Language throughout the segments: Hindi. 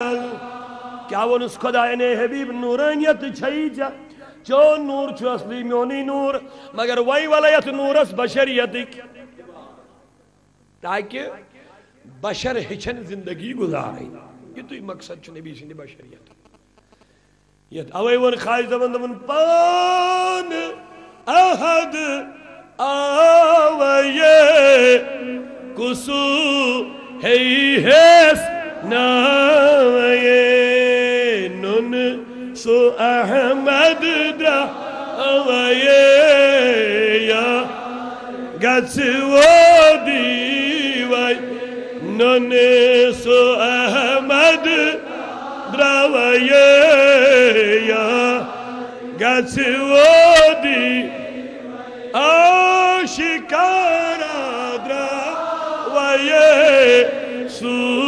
क्या वो खुदा ने हबीब नूरानियत जा? चो नूर छु असली म्योनी नूर, मगर वही वलयत नूरस बशरियत ताकि बशर हेचन ज़िंदगी गुजारे। ये तो मकसद नबी सिंह बशरियत यत। अवै वन खाज दमन दमन पान अहद आवये। कुसु है हेस नाये नुन सो अहमद द्रावये या गछवो दीवाय नुन सो अहमद द्रावये या गछवो दी आशिकारा द्रावये सूर तन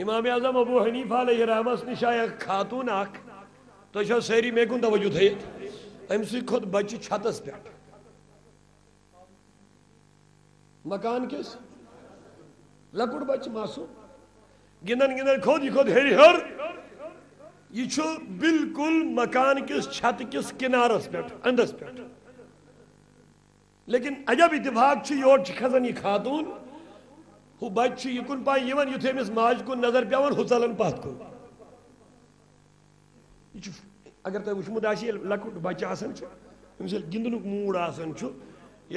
इमाम आज़म अबू हनीफा रहमस निश खातून अख तो सारी मे कुन तवजु थ अम खोत बच्चे छतस पे मकान किस? लकुट बच्चे मासूम। गिंदन गिंदन खोद यह खोद, हेर हर। यह बिल्कुल मकान किस, छत किस किनारस पे अंदस पे लेकिन अजब इतफाक योर खसान यह खातून। हु बच्चे युकुन पान यवन अमिस माज कुन नज़र पेवन हु चलन पत कुन अगर तुम वुचमुत लकुट बच्चे अमिस मूड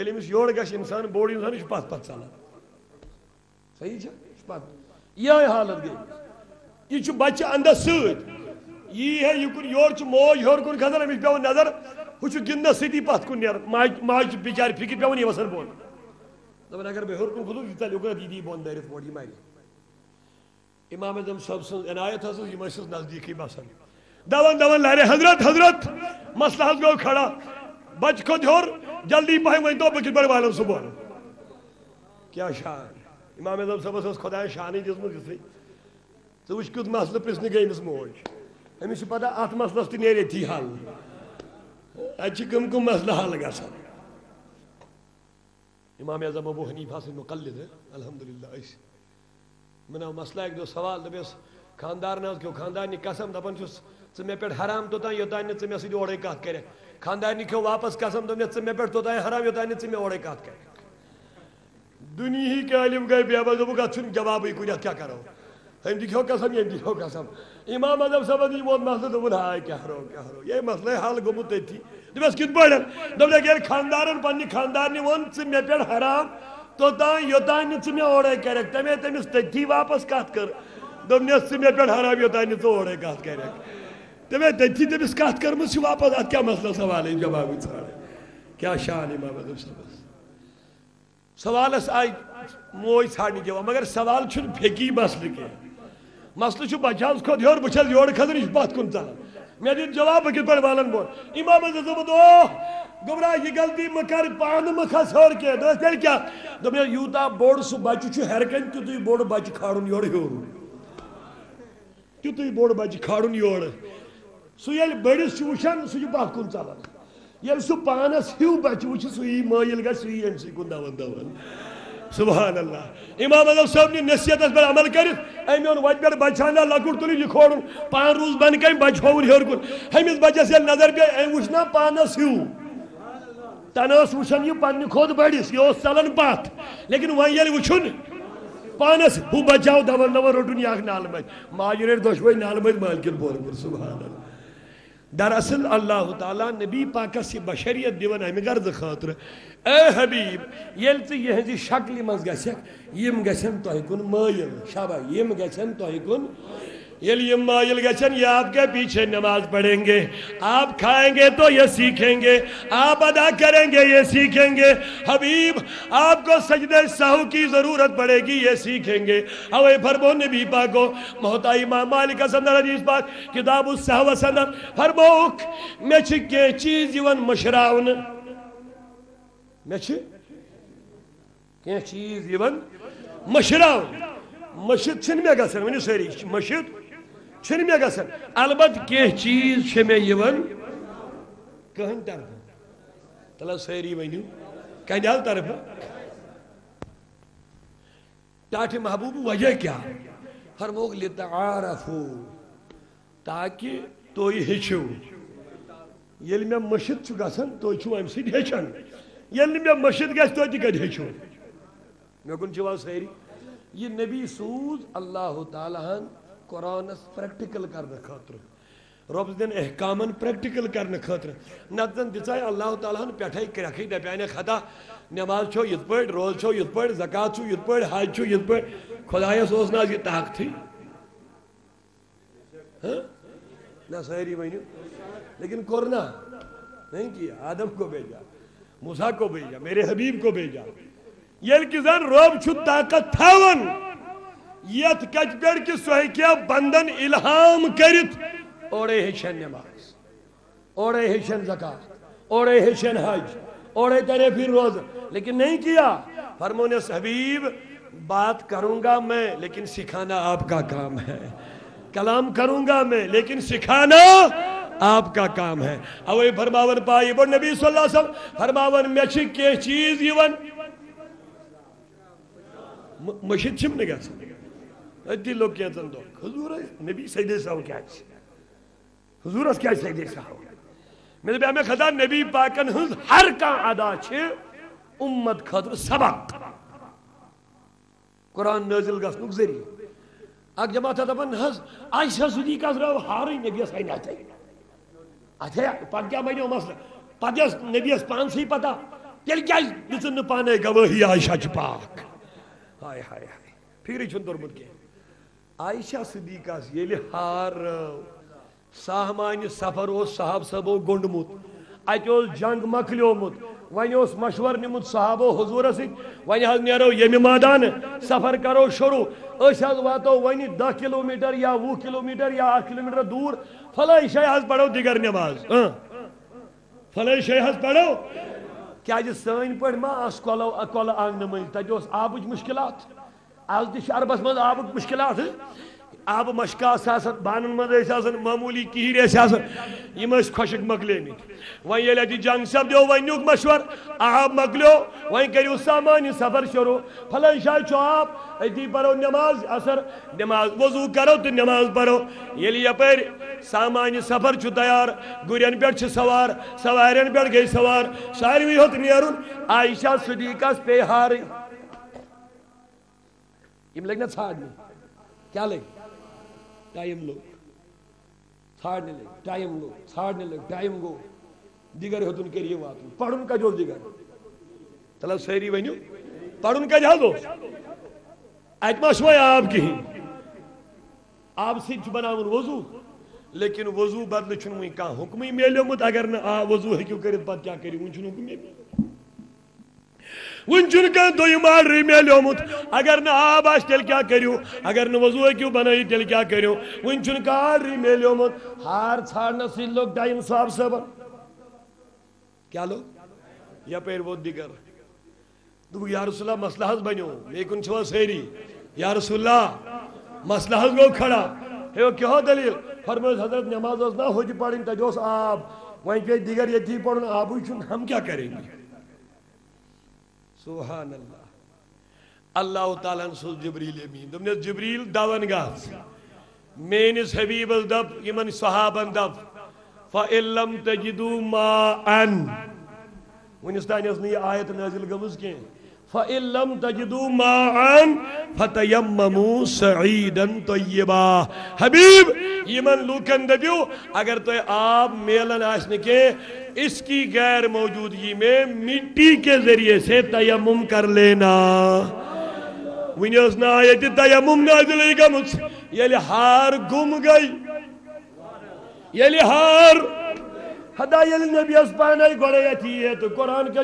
अमिस योर इंसान बोड़ इंसान यह पत पत चलान सही पत। यह हालत गई। यह बच्चे अंदर यी है युकुन योर मोज हर कुन खसान अमिस पे नज़र। हु गिंदस सती पत कुन माज माज बिचार फ़िक्र पे यह वसन बोन। दपन अगर बह कुन खुद यह चल बोन दरित बोड़ यह इमाम अजम सब सज इनायत नज़दीक बसान दवन दवन लारे हज़रत हज़रत मसला गो खड़ा बच खुद होर जल्दी पह तो बह पे वालन सह क्या शान इमाम अजम सबस खुदा शान दिसमुत इसे तो वुच कुत मसल पृसन गई अमिस मोज अमिस पता अत मसलस तह ये हल अम कम मसल हल ग इमाम अजम अबू हनीफा से मुकलद है। अलहमदिल्ला मना मसला, एक दो सवाल दपस खानदार न क्यों खानदार कसम दपान े मे पे हराम तोतान योतान े मे सत ओड़े कत कर। खानदार खो वापस कसम दोप मे पे तोतान हराम योतान े मे ओड़े कत कर। दुनिया के आलिम गए बेबस दोप अत जवाब क्या करो? हम दिखो कसम, ये दिखो कसम। इमाम अजम सब वो मसल दोपन हाय क्या हरो क्या हरो ये मसले हल गोमुत कित पे दोप खानदार पन्ने खानदार वो मे पे हराम तोतान योतान े मे ओड़े कर वापस कत कर दोपनस मे पे हराम योतान े ओड़े कत कर तमे तथी तमिस कत कर वापस अत क्या मसला सवाल जवाब क्या शान इमाम अजम सबस सवालस आई मोज ाड़ने जवाब मगर सवाल फेकी मसल कह बचास खोत योर बस योर खसन यह पत कुन चलान मे दित जवाब कित पे वालन बोन इमाम दोपत ओ गुमरा यह गलती मह कर पान मह खस हर तेल क्या दोप यूता बोड़ सह बच्चे हेर कन तुत बोड़ बच्चे खाड़न योर हूर तुत बोड़ बच्चे खाड़न योर सह बड़िस वुचान सह पत कुन चलान ये सह पानस हिव बच्चे वो सही माइल ग सही अमसी कुन दवन दवन सुबहान अल्लाह इमाम अजम साहब ने नसीहत पर अमल कर अमे पे बचाना लकुट तुल यह खोड़ पान रूज बन कम बच होवन हेर कुन हमिस बचस ये नज़र पे अम पानस हिव तन वुचान यह खोद बड़िस यह चलान पत लेकिन वन ये वुचुन पानस हु बचाओ दवन दवन रोटुन या नाल मज माजरे दोशवे नाल मज बोल सुभान अल्लाह दरअसल अल्लाह ताला नबी पाकस से बशरियत दिवन अमि गर्द खातर ए हबीब ये यहज शक्ल मज गम गन शबा यम गन ये ये आपके पीछे नमाज़ पढ़ेंगे। आप खाएँगे तो ये सीखेंगे। आप अदा करेंगे, ये सीखेंगे। हबीब, आपको सजदे साहू की ज़रूरत पड़ेगी, ये सीखेंगे। अवे फरमो नबी पाको मोहता इमाम मालिक पाक, किताब उस सहव फरमोक मे के चीज़ यवन मशरावन मे के चीज़ यवन मे गसन वनी छन मे गसन अलबत कह चीज़ मे यवन कहन तरफ़ तला सारी वनु कनाल तरफ़ टाठ महबूब वजह क्या फरमोक लितारफू ताकि हेचो ये मे मशिद गसन तुम अम ये मे मशिद ग कद हेचो मे कुन सारी ये नबी सूज अल्लाह तालान कुरान प्रैक्टिकल करने खतर रब दिन अहकामन प्रैक्टिकल करने खतर नत दिचा अल्लाह ताला पे क्रख दपान खता नमाज़ इत पे रोज छो पे जक़ात इत पे हज इत पे खुदायस ना यह ताकत ना सारी वन लेकिन कोर ना नहीं किया। आदम को भेजा, मूसा को भेजा, मेरे हबीब को भेजा। ये कि जन रब ताकत थावन। कि सह बंदन इल्हाम कर ओड़े हेशन नमाज़, ओड़े हेशन जक़ात, ओड़े हेशन हज, ओड़े करे फिर रोज। लेकिन नहीं किया। फरमोन हबीब, बात करूँगा मैं, लेकिन सिखाना आपका काम है। कलाम करूँगा मैं, लेकिन सिखाना आपका काम है। अवे फरमावन पाई बो नबी सल्लल्लाहु फरमावन मे चीज़ यवन मशिद छिम न अति दो हजूर नबी सैदे साहब क्या हजूरस क्या सैदे साहब मेरे ब्याह में खदा नबी पाकन हर का अदा उम्मत खतर सबक कुरान नजिल गसनुक ज़रिए अक जमा था दपन आयशा सुदी का जरा हारे नबी साइन आते अथे पत क्या बनो मसला पत नबी पान से पता तेल क्या दिसन पाने गवाही आयशा पाक हाय हाय हाय फिर छुन दोरमुत के आयशा सदीका ये हार साहमान सफ़र उस साहब सबो गुंडमुत अत जंग मकलोमुत वन मशवर निमुत साहबो हजूर वन नो ये मैदान सफ़र करो शुरू वो वन दह किलोमीटर या वह किलोमीटर या आठ किलोमीटर दूर फल शे पढ़ो दिगर नमाज़ फल शे पढ़ो क्या सन पे मा कलो कल आँगन मज तत आब मुश्किल आज तर्बस मज आब मुश्किल आब मशका बान मज मामूली किहर खुशक मकल वन जंग सपदो वन मशवर। आब मकलो वन करू सामान सफ़र शुरू। फलन शाह आप अति पो नमाज़, असर, नमाज़, वज़ू करो तो नमाज़ पढ़ो। ये यप सामान सफ़र तैयार। गुरन पे सवार सवारन पे गई सवार। सारवी होत आयशा सदीकस पे हार। यम लग ना छाड़ने क्या लग टाइम लो छाड़ने लग टाइम लो छाड़ने लग टाइम गो दिगर होतुन करिए वात पढ़ुन का जो दिगर तलब सैरी वनु पढ़ुन का जा दो अत मा आब कहीं आब सी बनावन वज़ू लेकिन वज़ू बदल कह हुक्म मेलोमुत अगर न आ वज़ू हेकू कर क्या कर वो हुक्म वन दुम आर्डर मेलोमुत अगर न आब तेल क्या करो अगर न हूँ बन तेल क्या करो वन आर्डर मेलोमुत हार छाड़नस लोग टाइम साहब सब क्या लोग यपर वो दिगर दुप रसुल्ला मसला बनो मे कुन सारी या रसुल्ला मसला गो खड़ा हे क्या दलील फरमाइश हज़रत नमाज़ ना हो पढ़ तथ आब वह पे दिगर ये पढ़ आबू हम क्या करेंगे सुहान अल्लाह अल्लाह ताला सो जबरील अमीन दोपन जबरील दवन मेनिस हबीबस दप यमन सहाबन दप फ़िल्लम तजिदू मा अन वनिस तान यह आयत नाजिल गमज कह फ़िल्म तजदू मान फतयममू सईदन तय्यबा हबीब यमन लूकन दबियो अगर तो आप मेलन के इसकी गैर मौजूदगी में मिट्टी के ज़रिए से तयमुम कर लेना वन ना ये तयमुम नाजिल गमुत ये हार गुम गई ये हार हदा ये नबीस पान गोड़े ये तो कुरान का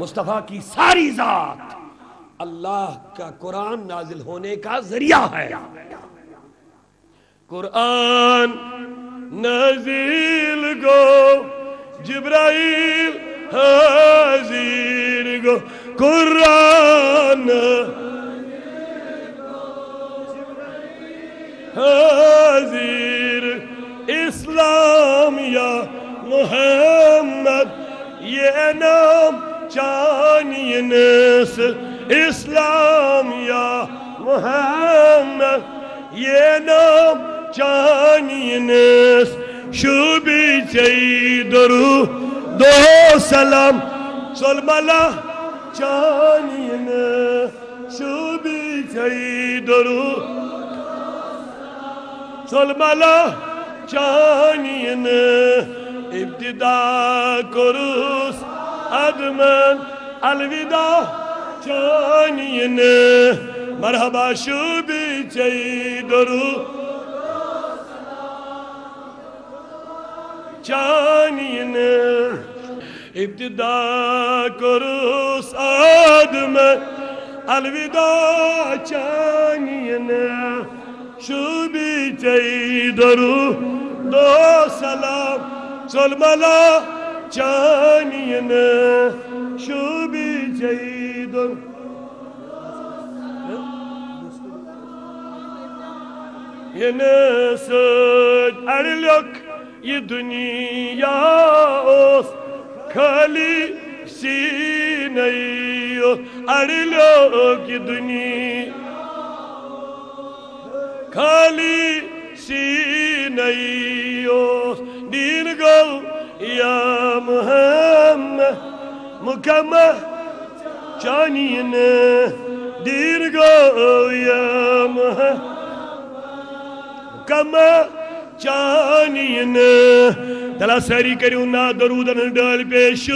मुस्तफ़ा की सारी जात अल्लाह का कुरान नाजिल होने का ज़रिया है। कुरान नजील गो, जिब्राइल हाजिर गो। कुरान हाजिर इस्लाम या मोहम्मद, ये नाम चानियन इस्लाम या मोहम्मद ये नाम Caniniz şu bir şeydoru do salam solmala canine şu bir şeydoru solmala canine iptida korus admen alvida canine merhaba şu bir şeydoru canine İptida kurus adme Alvida canine Şu biteyi daru Do salam Solmala canine Şu biteyi daru Yine söz eril yok i dünya os kali ये दुनिया ओस खाली सी नहीं हो अरे लोग ये दुनिया खाली सी नहीं हो दीन गो या मोहम्मद मुकम्मल चानियन दीन गो या मोहम्मद मुकम्मल चानियन तला सारी करू ना दरूदन डाल पेश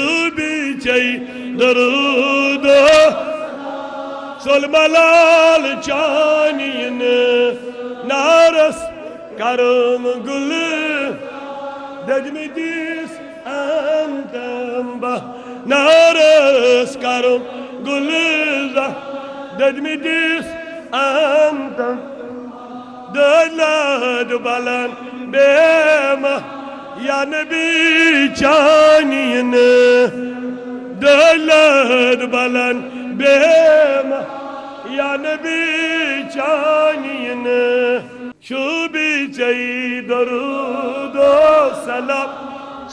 बिचई दरूद सोलमलाल चानियन नारस करम गुल दजमिदिस अंतम्बा नारस करम गुल दजमिदिस अंतम दलद बलन bema, ya nebi çaniyin döled balan bema, ya nebi çaniyin şu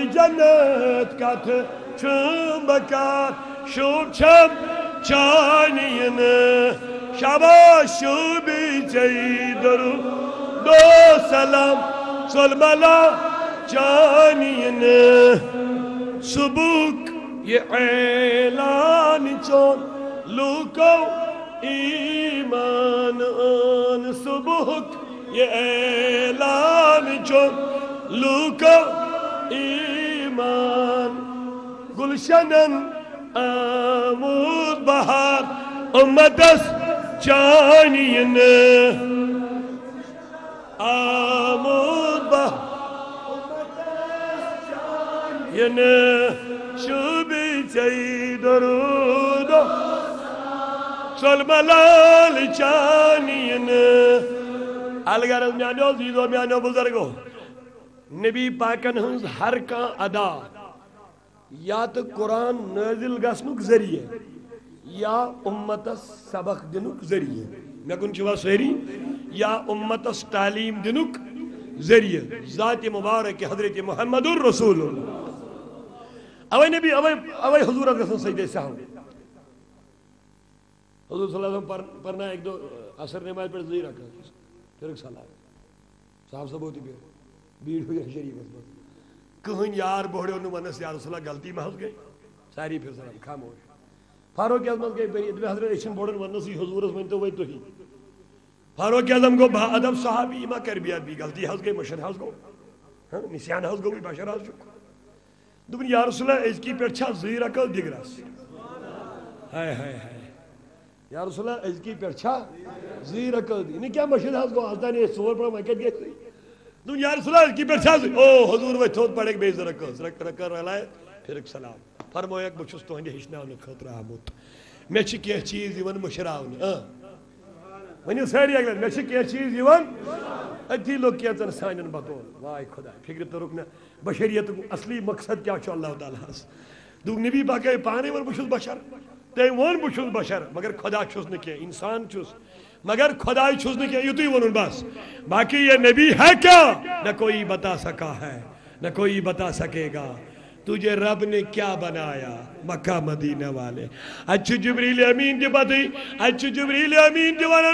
i cennet katı çumbakar şu çam caniyene şabaş şu bir ceydaru दो सलाम सलमला जानियन सुबुक ये ऐलान चोन लुको ईमान आन सुबुक ये ऐलान चोन लुको ईमान गुलशनन आमूद बहार उम्मतस चानियन आमुद यन शुभी चई दरूद सलमलाल चानियन अलगरज म्यानो जीदो म्यानो बुजुर्गो नबी पाकन हंस हर कह अदा। या तो कुरान नाजिल गसनुक ज़रिए, या उम्मत सबक दिनुक ज़रिए। मे कुन सारी या उम्मत तालीम दिनुक ज़रिए। ज़ात मुबारक हज़रत मोहम्मद रसूल अवे नबी, अवे अवे हजूर गसन सजदे हजूर पढ़ना एक दो असर नमाज़ पर जी रखा। फिर सलाम साहब सब होती भीड़ हुई शरीफ कहन यार बोड़ो नस यार रसुल्ला गलती महज गई। सारी फिर सलाम खामोश फारूक आज़म गई बरी हज़रत अशन बोड़न वनस हजूरस वन तो वही तुही फारूक आज़म गो बा अदब सहाबी मा कर बिया भी गलती हज गई मशर हज गो हाँ निशान हज गो बशर हज चुक दुपन यार रसुल्ला अजकी पे जी रकल दिगरस हाय हाय हाय। यार रसुल्ला अजकी पे जी रकल दी क्या मशर हज गो आज दाने सोर पर मकत गई तुम यार सुलाल की पर ओ थोत पड़े बेज रख। रख रख रलाए फिर सलाम। चीज़ वनो चीज़ लोग वाय खुदा। फ़िक्र तरुक न बशरियत असली मकसद क्या अल्लाह दुख नबी पाने वन बहुत बशर। तम वो बहुत बशर। मगर खुदा न इंसान छुस मगर खुदाई छुस क्या युत वन बस। बाकी ये नबी है क्या? न कोई बता सका है, न कोई बता सकेगा। तुझे रब ने क्या बनाया? मक्का मदीना वाले। अच्छ जबरील अमीन जो पति अच्छ जबरील अमीन जो वन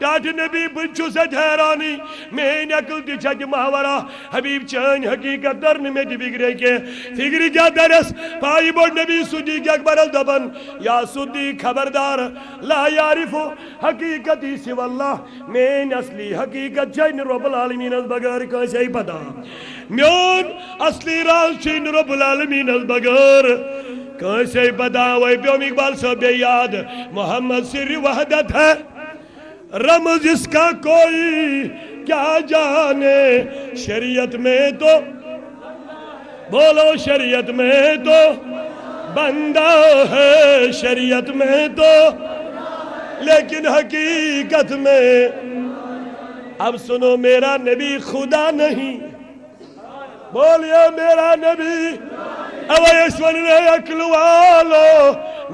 टाट नबी बुझु से हैरानी मैं अकल छज महावरा हबीब चान हकीकत दरन में बिगड़े के। फिगरी जा दरस, पाई बोल नबी सुदी के अकबर दबन। या सुदी खबरदार, ला यारिफो हकीकत सिवल्ला मैं असली हकीकत जैन रब्बुल आलमीन बगैर कैसे पता। म्योन असली राज रब्बुल आलमीन बगैर। कैसे बताओ प्योम इकबाल सब याद। मोहम्मद सिर वहदत है। रमज इसका कोई क्या जाने? शरीयत में तो बोलो शरीयत में तो बंदा है शरीयत में तो। लेकिन हकीकत में, अब सुनो मेरा नबी खुदा नहीं। बोलिए मेरा नबी अवयश्वर अकल वालो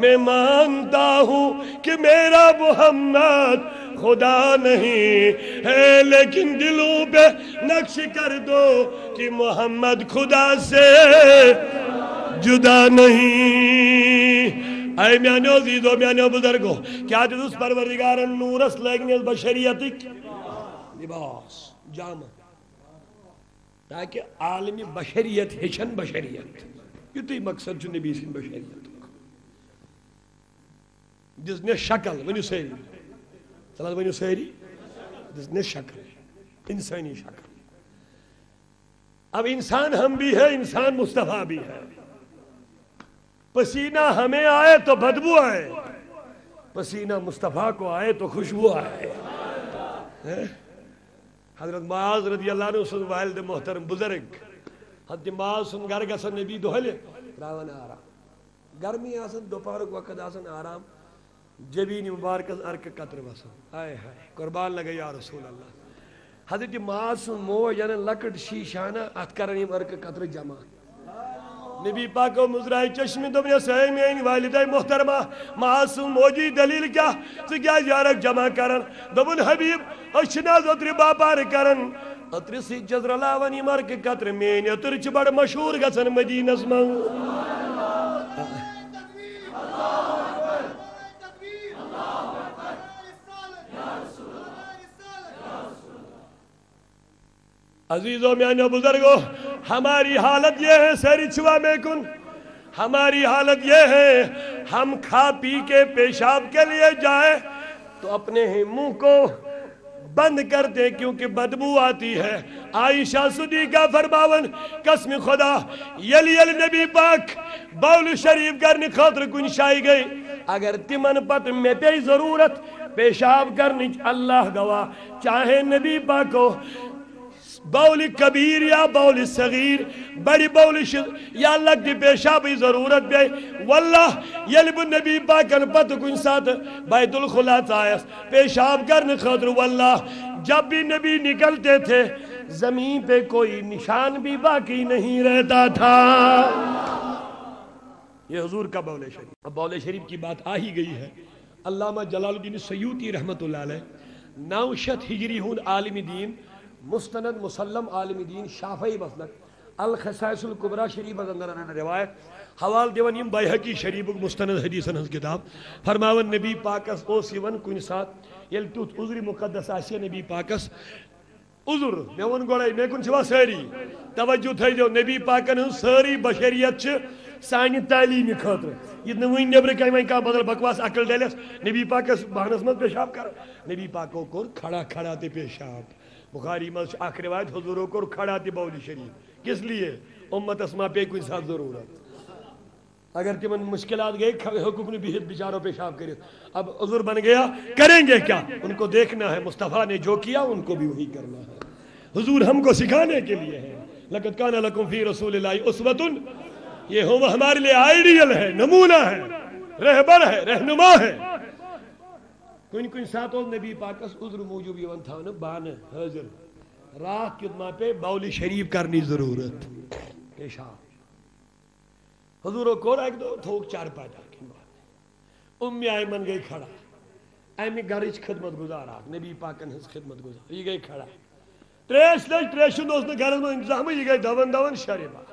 मैं मानता हूँ कि मेरा मोहम्मद खुदा नहीं है लेकिन दिलों पे नक्श कर दो कि मोहम्मद खुदा से जुदा नहीं अय म्यानो जीदो म्यानो बुजुर्गो क्या उस परवरदिगार नूरस लगने बशरियत लिबास जामा ताकि आलमी बशरियत हेचन बशरियत। युत मकसद नबी सिंह बशरियत दिसने शक्ल वनु सारी। चल वनु सारी। दिसने शक्ल। इंसानी शक्ल। अब इंसान हम भी है, इंसान मुस्तफ़ा भी है। पसीना हमें आए तो बदबू आए। पसीना मुस्तफ़ा को आए तो खुशबू आए। हज़रत माज रदी अल्लाह वालद मोहतरम बुज़ुर्ग हद माज सुन गर ग दोहल त्रावान आराम गर्मी दोपहर वक्त आराम जबीन मुबारक अर्क कतर वसान आय हाय कुर्बान लगे या रसूल अल्लाह हज़रत माज सुन मोह यानी लकट शीशाना अत कर अर्क कतर जमा नबी पाक मुजराई चश्मे दोपन सही मेन वालिद मोहतरमा मासूम मोजी दलील क्या च क्या जमा कर दोपन हबीब अशना ओत्र बापार कर अत्र जजर लावन यमर के कत्र मेन अतर बड़ मशहूर गसन मदीनस मं म्यानो बुजुर्गो हमारी हालत यह है सैरी छुआ में कुन हमारी हालत यह है, हम खा पी के पेशाब के लिए जाए तो अपने ही मुँह को बंद कर दे, क्योंकि बदबू आती है। आयशा सुदी का फरमावन, कसम खुदा यल यल नबी पाक बाउल शरीफ कर खतर शाई गई। अगर तिमन पत मे पे ज़रूरत, पेशाब करनी, अल्लाह गवाह, चाहे नबी पाको बौल कबीर या बौल सगीर? बड़ी बौल या लग पेशाब ज़रूरत पे वल्लाह यल नबी पाकन पत कुन साथ बैतुल खुला आयस पेशाब करने खतर वल्लाह, जब भी नबी निकलते थे, ज़मीन पे कोई निशान भी बाकी नहीं रहता था। ये हजूर का बौल शरीफ। अब बौल शरीफ की बात आ ही गई है। अल्लामा जलालुद्दीन सयूती रहमत नौशत हिजरी हूँ आलमी दीन मुस्तनद मुसलम आलमी दीन शाफी मसलक अलखसासुलकुबरा शरीफ अंदर रिवायत। हवाल दिवन बैहकी शरीफ मुस्तनद हदीसन हज किताब। फरमावन नबी पाकस कुन सात ये तुथ उजर मुकदस आसे नबी पाकस। उजुर, मे वो गोड़े मे कुन सारी। तवज्जो थो नबी पाकन सारी बशरियत सान तालीम खतर। यह वन नबर वह कह बदल बकवास अकल डलस। नबी पाकस बहनस मज पेशाब कर। नबी पाको कोर खड़ा खड़ा ते बुखारी मज अख रिवायत हजूरो कोर खड़ा ते बौली शरीफ। किस लिए? उम्मत मा पे कुछ साथ ज़रूरत अगर तिमन मुश्किल गए हकूक ने बिहित बिचारों पेशाब करे। अब हजूर बन गया, करेंगे क्या? उनको देखना है, मुस्तफ़ा ने जो किया, उनको भी वही करना है। हजूर हमको सिखाने के लिए है। लकत कान लकुम फ़ी रसूल उसवतुन। ये हम हमारे लिए आइडियल है, नमूना है, रहबर है, रहनुमा है। कुन कुन सातों नबी पाकस उज्र मूजूब यवन था न, बान हाजिर। रात युद्मा पे बौली शरीफ करनी ज़रूरत। पेशाब हजूर को एक दो थोक चार पैदा उम्मी आयमन गई खड़ा। अमि घर खिदमत गुजार नबी पाकन हज खिदमत गुजार। यह गई खड़ा। त्रेश लज त्रेशन घर में यह गई दवन दवन शरीबा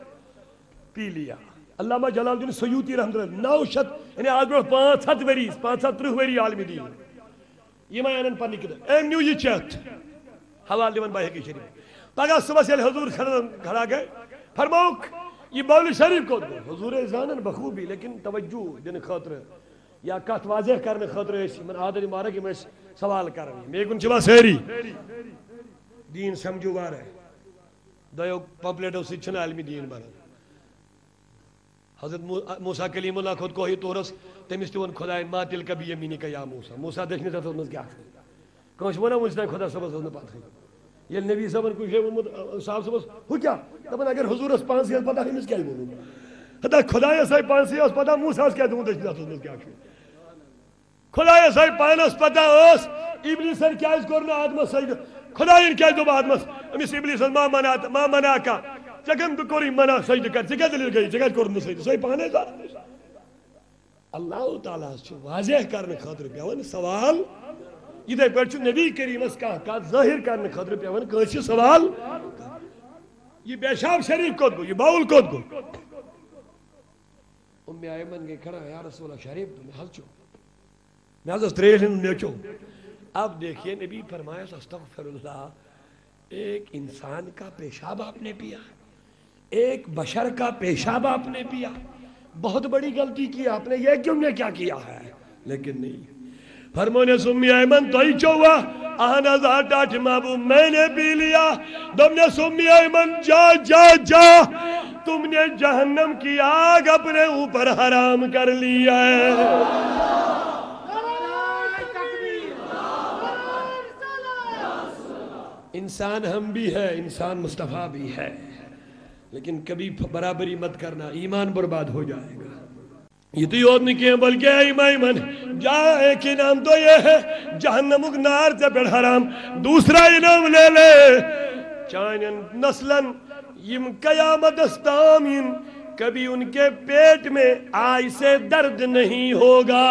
पी लिया। अल्लामा जलालुद्दीन सयूती रहमत नौ शत, यानी आज ब्रो पाँच हत वरी, पाँच हत त्रुह वरी आलमी दीन यम आनन पन्नी किद न्यू ये चत हवाल दिवन बाय शरीफ। पगह सुबह हजूर खड़ा गए। फरमाउक ये बौल शरीफ को हजूर जानन बखूबी लेकिन तवज्जो दिन खतर या कत वाजह करने खतर आदत यम सवाल कर मे कुन सारी? दीन समझू वार दो पॉपुलेटो सह दीन बनान हज़रत मूसा कलीमुल्ला खुद को तोरस तमिस तुन खुदा मा तिल कभी यमीनी का या मूसा मूसा देखने तथ मज क्या कस वन मुझ खुदा सबस पत ये नबी सबन कुछ वोनमुत साहब सबस हु क्या दपान अगर हजूरस पान से पता अमिस क्या वोन हता खुदायस मूसा क्या दोन दश मज क्या खुदायस पानस पता इबलिसन क्या कोर आदमस खुदायन क्या दोप आदमस अमिस इबलिसन मा मना मा मना जगन तो कोरी सवाल इधे पे नबी करीमस कह कत ज़ाहिर करने खातिर पेवन कस सवाल ये पेशाब शरीफ कोत गो ये बाउल कोत गो उम्मे आयमन के खड़ा या रसूल शरीफ तुम हल चो मैं हज त्रेल नेचो अब देखिए नबी फरमाया अस्तगफिरुल्लाह एक इंसान का पेशाब आपने एक बशर का पेशाब आपने पिया। बहुत बड़ी गलती की आपने, ये क्यों ने क्या किया है? लेकिन नहीं। फरमोने सुमी अमन तो ही चौवा। माबू मैंने पी लिया। तुमने सुमी अमन जा जा जा। तुमने जहन्नम की आग अपने ऊपर हराम कर लिया है। इंसान हम भी है, इंसान मुस्तफ़ा भी है। लेकिन कभी बराबरी मत करना, ईमान बर्बाद हो जाएगा। ये तो योद नहीं किया, बल्कि ईमान जा, एक इनाम तो ये है जहन्नमुक नार से पेड़ हराम। दूसरा इनाम ले ले। चान नस्लन, यम कयामत कभी उनके पेट में आई से दर्द नहीं होगा।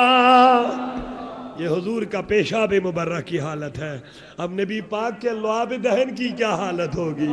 ये हुजूर का पेशाब मुबर्रा की हालत है। अब नबी पाक के लुआब दहन की क्या हालत होगी?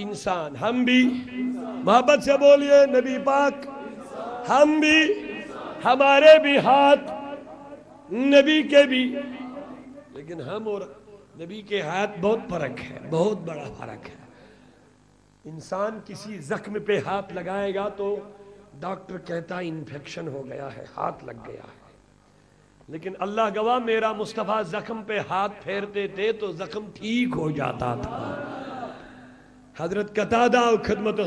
इंसान। हम भी मोहब्बत से बोलिए, नबी पाक। हम भी, हमारे भी हाथ, नबी के भी। लेकिन हम और नबी के हाथ बहुत फ़र्क है, बहुत बड़ा फ़र्क है। इंसान किसी जख्म पे हाथ लगाएगा तो डॉक्टर कहता है इन्फेक्शन हो गया है, हाथ लग गया है। लेकिन अल्लाह गवाह, मेरा मुस्तफ़ा जख्म पे हाथ फेरते थे तो जख्म ठीक हो जाता था। हज़रत कतादा खदमत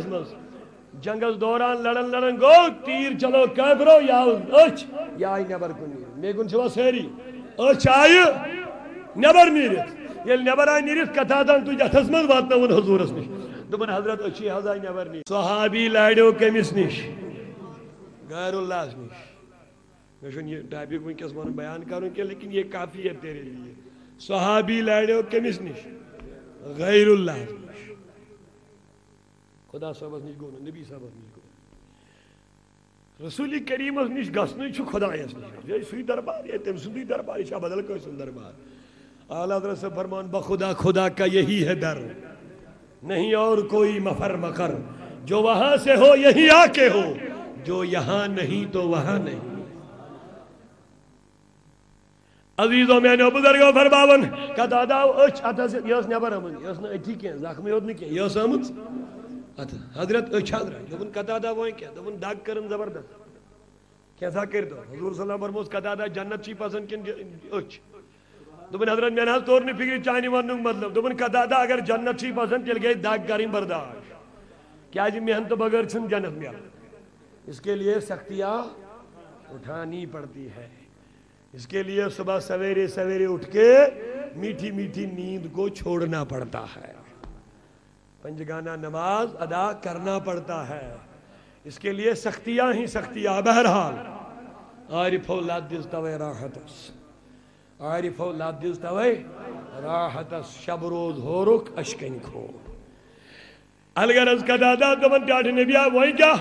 जंगल दौरान लड़न लड़न गो, तीर चलो, कैबरो या अच या नबर कुन मेगुन छवा सेरी, अच, आय, नबर नीरित। ये नबर आय नीरित कतादान तुझ अथस मज वातन हजूरस निश दोपन हज़रत अच्छी हज आय नबर नीर। सहाबी लाड़ो कमिस निश, गैरुल्लाह निश। मैं ये टॉपिक वनकस वन बयान करूँ लेकिन ये काफ़ी है तेरे लिए। सहाबी लाड़ो कमिस निश, गैरुल्लाह खुदा सबस निश गो नबी सबस निश गो रसूल करीम निश गसन खुदायस निश सु दरबार ये तम सुंद दरबार यह बदल कस दरबार आला हज़रत से फरमान बखुदा खुदा का यही है दर नहीं और कोई मफर मकर जो वहाँ से हो यही आके हो जो यहाँ नहीं तो वहाँ नहीं अजीजों मैंने बुजुर्गो फरमावन का दादा अच अत यह नबर आमन यह अथी कह जख्म योत नी यह आम हज़रत हज़रत वो क्या दाग कर ज़बरदस्त कैसा कर हजूर का दादा जन्नत ची पसंद किन अच दोपन हज़रत मैंने तोर फ़िक्र चाहनी वन मतलब दोपन का दादा अगर जन्नत ची पसंद तेल गए दाग करें बर्दाश्त क्या मेहनत बगैर छुन जन्नत मिल इसके लिए सख्तियाँ उठानी पड़ती है इसके लिए सुबह सवेरे सवेरे उठ के मीठी मीठी नींद को छोड़ना पड़ता है पंचगाना नमाज़ अदा करना पड़ता है। इसके लिए सख्तियाँ ही सख्तियाँ, बहरहाल। आरिफो लादिस तवे राहतस आरिफो लादिस तवे राहतस शब रोज हो रुख, अशकन खो अलगर का दादा वही क्या?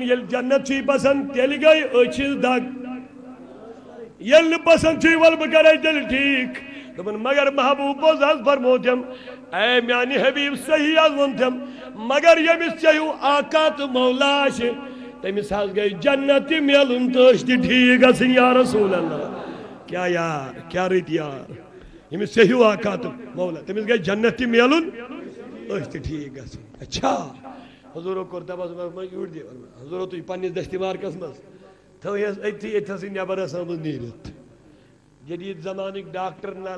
ये जन्नत पसंद, तेल गई ये पसंद वल दिल ठीक। दोपन मगर महबूब बोज ए मानी हबीब तम मगर यमिस चू आका तो मौला गई जन्नत मिलन तो ठीक या रसूल क्या यार रत यार यमिस चू आका तो मौला तमिस गई जन्नत मिलन ठीक गन हजूरो कोर दबस यूर हजूरो तुम पन्नस दस्तमारकस मज थस अथी अथस नबर आमत नीरत जदीद जमान डॉक्टर ना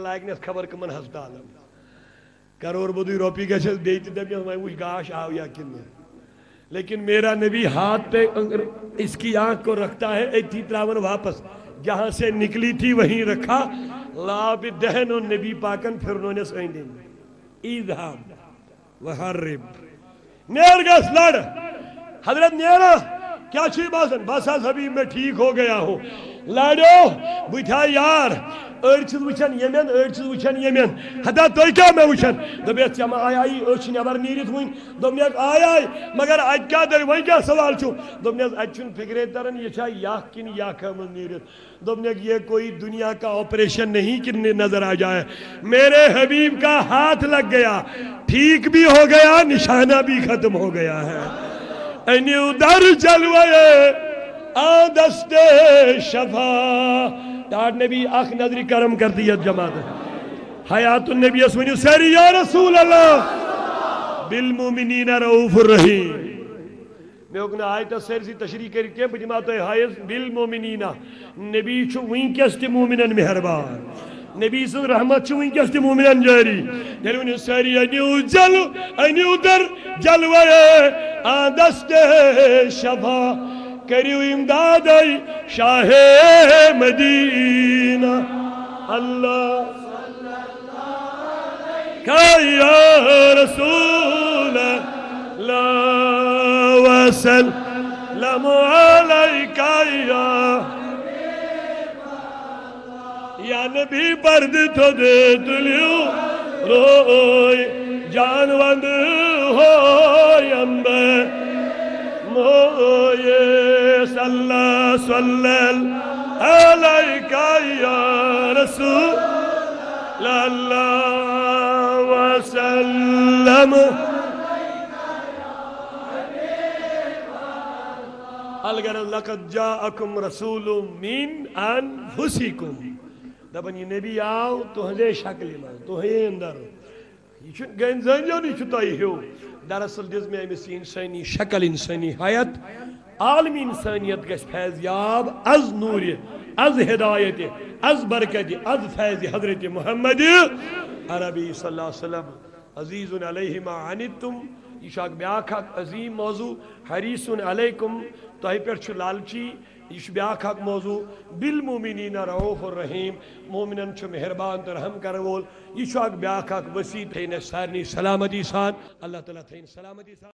लाग खबर कमन हस्पताल करोड़ बदी रोपी गस बे वह गाश आव या कि लेकिन मेरा नबी हाथ पे इसकी आँख को रखता है अथी त्रावन वापस जहाँ से निकली थी, वहीं रखा। लाभ दहन और नबी पाकन फिर उन्होंने सही ईद वह नेर गस लड़। हज़रत नेरा, क्या छी बासन बस हबीब मैं ठीक हो गया हूँ। लाडो बुथा यार अड़ वुचान यमन अड़ वुचान यमन हदा तुम क्या मे वुचान दस चे आयाई अच नबर नीरित वन दोपन आयाई मगर अत क्या दर वह क्या सवाल दोपन अत फिक्रे तरन यह यख किन यख नीरित दोपन ये कोई दुनिया का ऑपरेशन नहीं कि नज़र आ जाए मेरे हबीब का हाथ लग गया ठीक भी हो गया निशाना भी खत्म हो गया है उधर आदस्ते शफा। टाट ने भी आख नजरी करम कर दिया जमात। हयात नबी असमनी सरी, या रसूल अल्लाह बिल मुमिनीन रऊफुर रहीम। मे आयत तशरी कर बिल मुमिनीना। नबी मेहरबान। नबी रहमत जारी। सरी जल दर जलवे आदस्ते शफा। करियो इमदाद शाह मदीना। अल्लाह। या रसूल वसल्लम अलैका या। या नबी पर्द तो दे तुलियो रोय जानवंद हो अंबर। मोये सल्ला सल्लल अलैका या रसूल अल्लाह वसल्लम अलगर लकद जाअकुम रसूलुम मिन अनफुसिकुम दपन यह नबी आव तुहदे शक्ल मज तुहे अंदर यह गन जन यह तह हो दरअसल दिज मे अमिस इंसानी शक्ल इंसानी हयत आलमी इंसानियत गज फैजयाब अज नूर अज हिदायत अज बरकत अज फैज हज़रत मोहम्मद अरबी सल्लम अज़ीज़ अनितुम यह ब्या अजीम मौजू हरीसन अलैकुम तह पे लालची यह ब्या मौजू। बिल मोमिन रऊफ़ रहीम। मोमिन मेहरबान तो रहम कर वोल यह ब्या वसी थे सारे सलामती सान। अल्लाह तला थे सलामती सान।